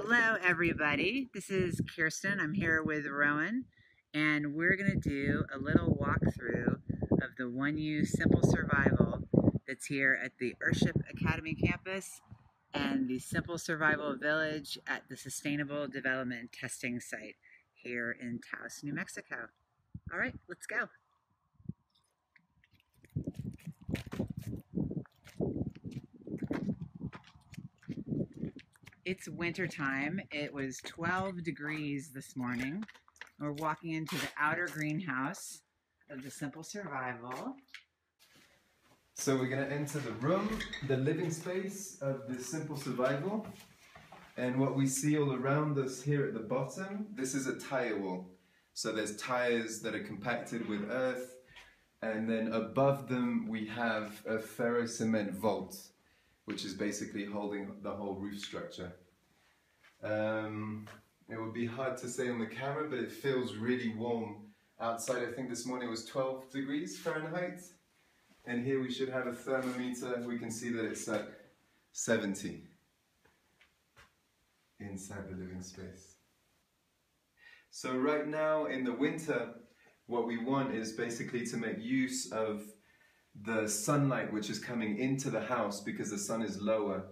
Hello, everybody. This is Kirsten. I'm here with Rowan, and we're going to do a little walkthrough of the 1U Simple Survival that's here at the Earthship Academy campus and the Simple Survival Village at the Sustainable Development Testing Site here in Taos, New Mexico. All right, let's go. It's wintertime. It was 12 degrees this morning. We're walking into the outer greenhouse of the Simple Survival. So we're going to enter the room, the living space of the Simple Survival. And what we see all around us here at the bottom, this is a tire wall. So there's tires that are compacted with earth. And then above them we have a ferro cement vault which is basically holding the whole roof structure. Um, it would be hard to say on the camera, but it feels really warm outside. I think this morning was 12 degrees Fahrenheit. And here we should have a thermometer. We can see that it's at 70 inside the living space. So right now in the winter, what we want is basically to make use of the sunlight which is coming into the house because the sun is lower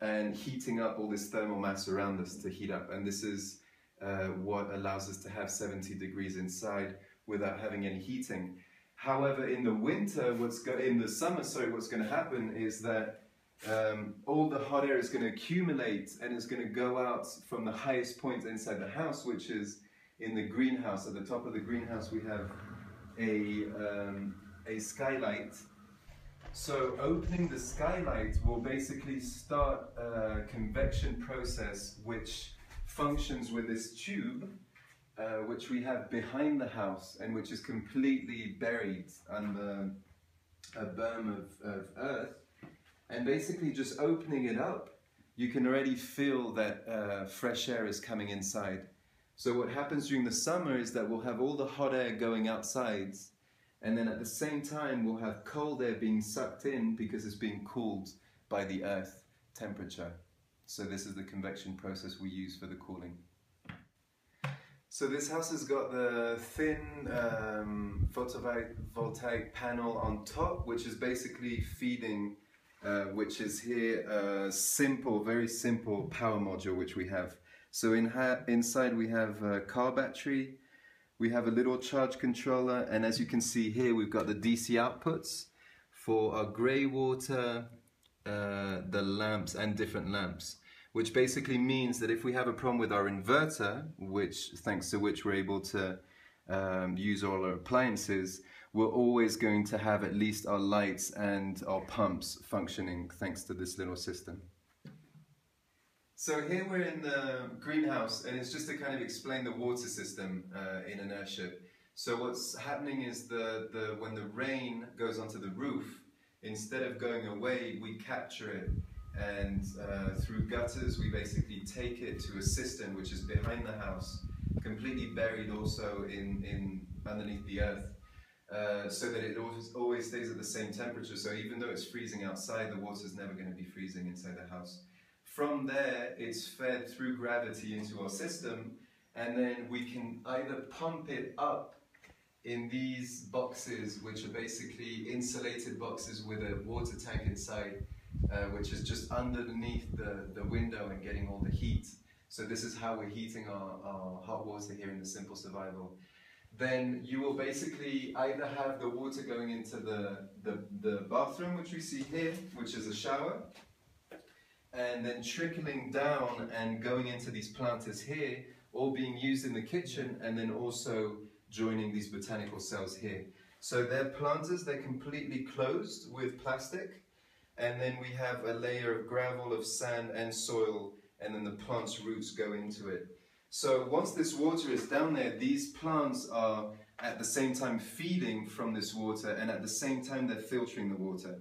and heating up all this thermal mass around us to heat up. And this is uh, what allows us to have 70 degrees inside without having any heating. However, in the winter, what's in the summer, sorry, what's going to happen is that um, all the hot air is going to accumulate and it's going to go out from the highest point inside the house, which is in the greenhouse. At the top of the greenhouse, we have a, um, a skylight so opening the skylight will basically start a convection process which functions with this tube uh, which we have behind the house and which is completely buried under a berm of, of earth. And basically just opening it up, you can already feel that uh, fresh air is coming inside. So what happens during the summer is that we'll have all the hot air going outside and then at the same time, we'll have cold air being sucked in because it's being cooled by the earth temperature. So this is the convection process we use for the cooling. So this house has got the thin um, photovoltaic panel on top, which is basically feeding, uh, which is here a simple, very simple power module which we have. So in inside we have a car battery, we have a little charge controller and as you can see here we've got the DC outputs for our grey water, uh, the lamps and different lamps which basically means that if we have a problem with our inverter which thanks to which we're able to um, use all our appliances we're always going to have at least our lights and our pumps functioning thanks to this little system. So here we're in the greenhouse and it's just to kind of explain the water system uh, in an Earthship. So what's happening is the, the when the rain goes onto the roof, instead of going away, we capture it and uh, through gutters we basically take it to a cistern which is behind the house, completely buried also in, in underneath the earth. Uh, so that it always, always stays at the same temperature. So even though it's freezing outside, the water is never going to be freezing inside the house. From there, it's fed through gravity into our system, and then we can either pump it up in these boxes, which are basically insulated boxes with a water tank inside, uh, which is just underneath the, the window and getting all the heat. So this is how we're heating our, our hot water here in the Simple Survival. Then you will basically either have the water going into the, the, the bathroom, which we see here, which is a shower, and then trickling down and going into these planters here, all being used in the kitchen and then also joining these botanical cells here. So they're planters, they're completely closed with plastic and then we have a layer of gravel, of sand and soil and then the plant's roots go into it. So once this water is down there, these plants are at the same time feeding from this water and at the same time they're filtering the water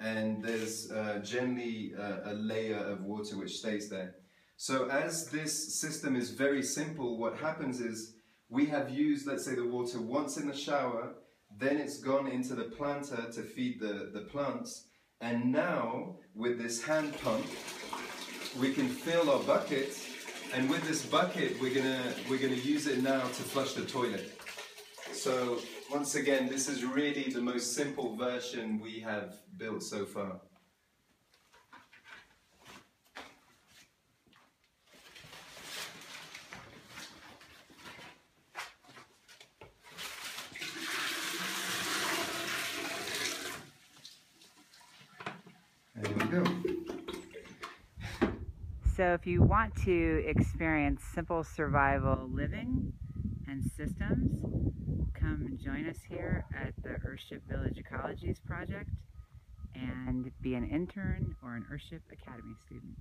and there's uh, generally uh, a layer of water which stays there. So as this system is very simple, what happens is we have used, let's say, the water once in the shower, then it's gone into the planter to feed the, the plants, and now with this hand pump, we can fill our bucket And with this bucket, we're gonna we're gonna use it now to flush the toilet. So once again, this is really the most simple version we have built so far. So if you want to experience simple survival living and systems, come join us here at the Earthship Village Ecologies Project and be an intern or an Earthship Academy student.